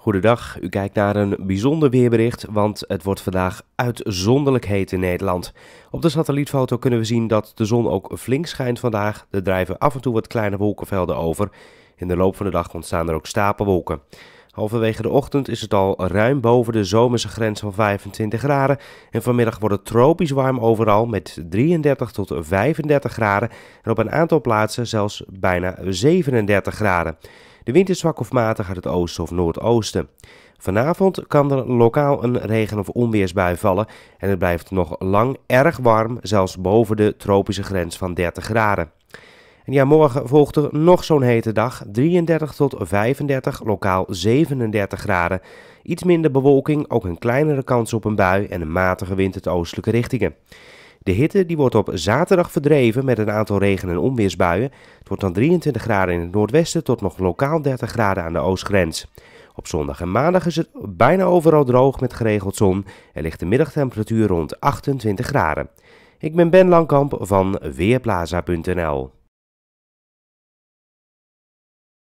Goedendag, u kijkt naar een bijzonder weerbericht, want het wordt vandaag uitzonderlijk heet in Nederland. Op de satellietfoto kunnen we zien dat de zon ook flink schijnt vandaag. Er drijven af en toe wat kleine wolkenvelden over. In de loop van de dag ontstaan er ook stapelwolken. Halverwege de ochtend is het al ruim boven de zomerse grens van 25 graden. En vanmiddag wordt het tropisch warm overal met 33 tot 35 graden. En op een aantal plaatsen zelfs bijna 37 graden. De wind is zwak of matig uit het oosten of noordoosten. Vanavond kan er lokaal een regen- of onweersbui vallen en het blijft nog lang erg warm, zelfs boven de tropische grens van 30 graden. En ja, morgen volgt er nog zo'n hete dag, 33 tot 35, lokaal 37 graden. Iets minder bewolking, ook een kleinere kans op een bui en een matige wind uit oostelijke richtingen. De hitte die wordt op zaterdag verdreven met een aantal regen- en onweersbuien. Het wordt dan 23 graden in het noordwesten tot nog lokaal 30 graden aan de oostgrens. Op zondag en maandag is het bijna overal droog met geregeld zon en ligt de middagtemperatuur rond 28 graden. Ik ben Ben Langkamp van Weerplaza.nl